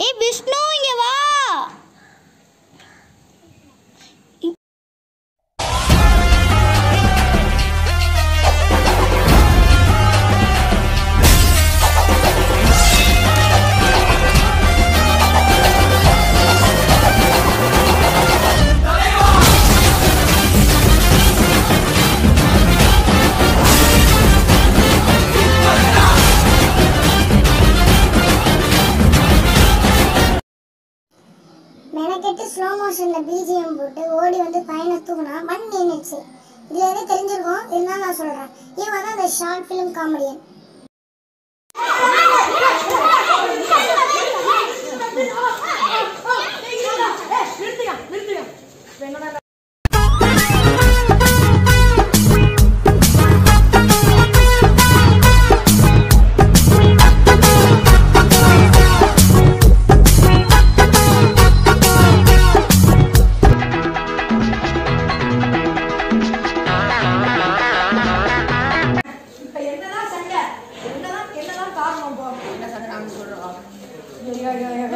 ஏ விஷ்ணு இங்க வா. மெனக்கெட்டு பிஜிஎம் போட்டு ஓடி வந்து பையனை தூக்குனா மண் நின்றுச்சு இதுல எது தெரிஞ்சிருக்கும்? இருந்தாலும் நான் சொல்கிறேன் இவன் தான் அந்த ஷார்ட் ஃபிலிம் காமெடியன்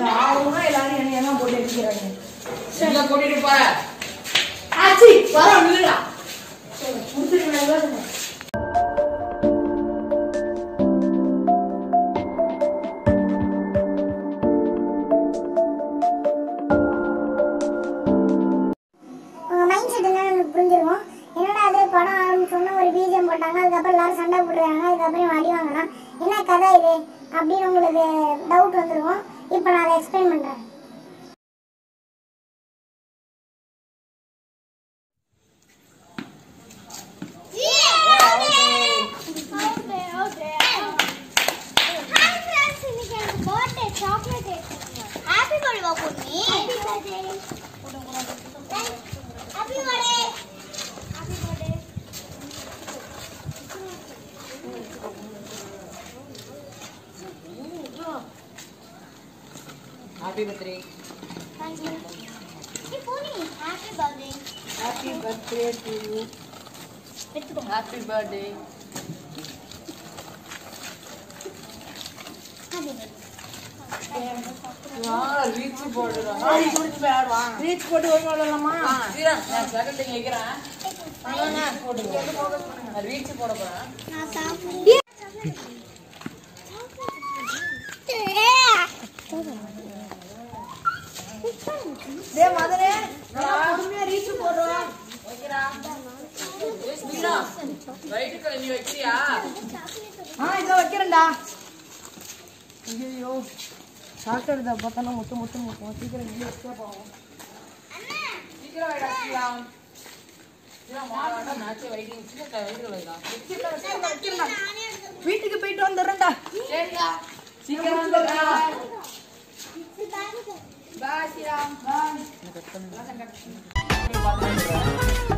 எல்லாரும் என்னைய தான் போட்டு அடிக்கிறாங்க எங்க கூட்டிட்டு போற ஆச்சி வர நில்லுடா. முடிச்சிருக்கேன் புரிஞ்சிருக்கும். என்னடா அது படம் ஆரம்பிச்சோன்னா ஒரு பிஜிஎம் போட்டாங்க அதுக்கப்புறம் எல்லாரும் சண்டை போடுறாங்க அதுக்கப்புறம் அடி வாங்கினான் என்ன கதை இது? அப்படின்னு உங்களுக்கு டவுட் வந்துருக்கும். இப்போ நான் அதை எக்ஸ்பிளைன் பண்றேன் ஹாப்பி பர்த்டே வா பொண்ணு happy birthday happy birthday happy birthday happy birthday to you happy birthday reach போடுறா ரீச் போட்டு ஒரு நான் செகண்ட் ரீச் போட சாப்பிடுறேன். டேய் மதனே நான் பொறுமையா ரீச் போடுறோம் வைக்கிறேன்டா. ஐயோ சாக்லேட் தான் பார்த்தா முத்து முத்து முத்தும் சீக்கிரம் இங்கே வச்சா போவோம் சீக்கிரம் வைடா சீரம் சீரம் மாடா நாச்சு வைக்கிங் சீக்கிரம் வைடா வீட்டுக்கு போயிட்டு வந்துடுறேன்டா சரிடா சீக்கிரம் வந்துடுறா பாய் சீரம்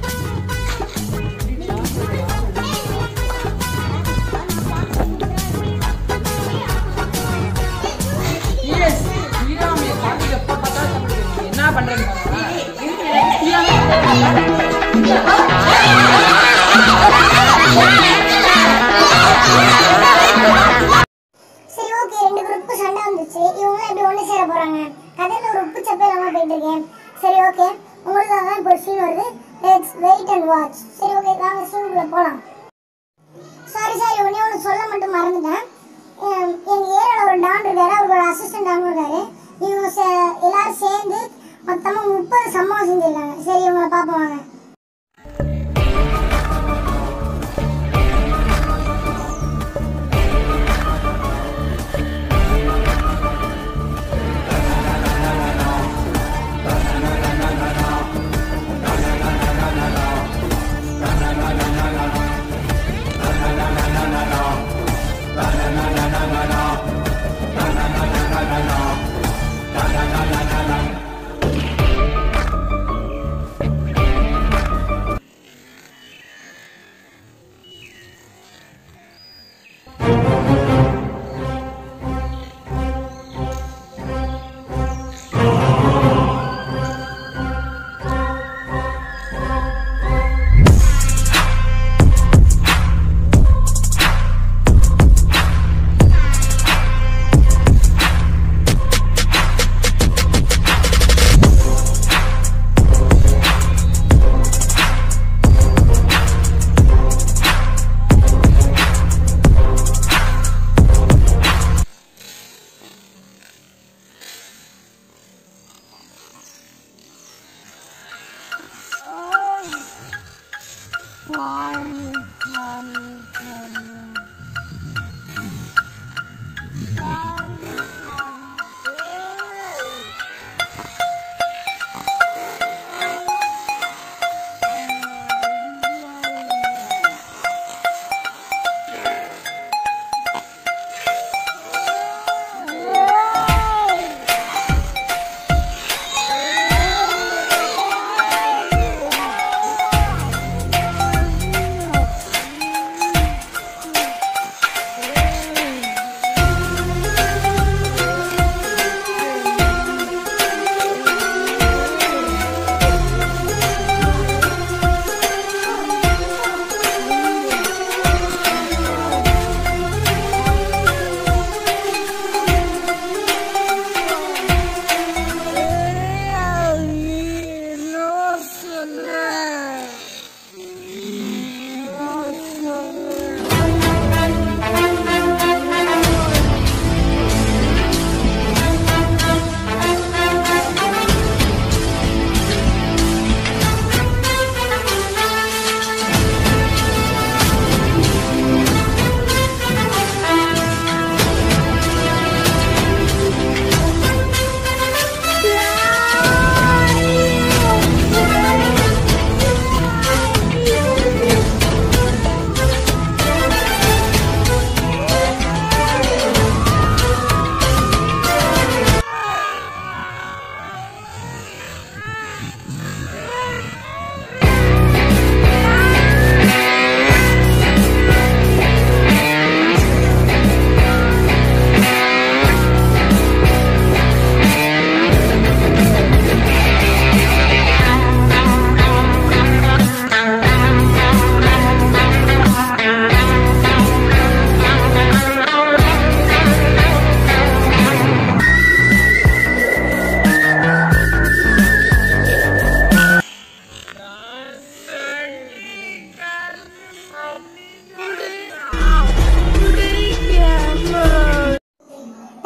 சப்பை இருக்கேன் சரி ஓகே உங்களுக்காக தான் இப்போ சீன் வருது. லெட்ஸ் வெயிட் அண்ட் வாட்ச் சரி ஓகே வாங்க சீனுக்குள்ள போகலாம் சாரி சாரி ஒன்றே ஒன்று சொல்ல மட்டும் மறந்துட்டேன். எங்கள் ஏரியாவில் ஒரு டான் இருக்காரு. அவருக்கு ஒரு அசிஸ்டன்ட் டான் இருக்காரு. இவங்க சே- எல்லாரும் சேர்ந்து மொத்தமாக முப்பது சம்பவம் செஞ்சிருக்காங்க. சரி இவங்களை பார்ப்போம் வாங்க.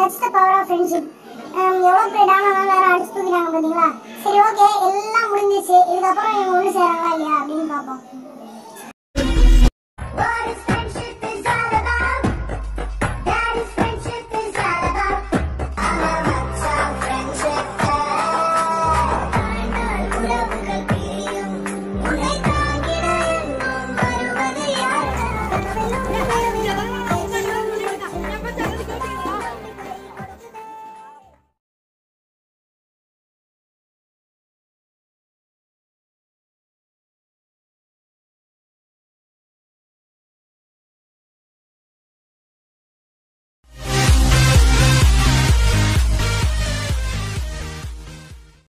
That's the power of friendship எவ்வளோ பெரிய டானாலும் வேறு அடிச்சு தூக்கிட்டாங்க பார்த்தீங்களா சரி ஓகே எல்லாம் முடிஞ்சிச்சு. இதுக்கப்புறம் இவங்க ஒன்று சேராங்களா இல்லையா? அப்படின்னு பார்ப்போம்.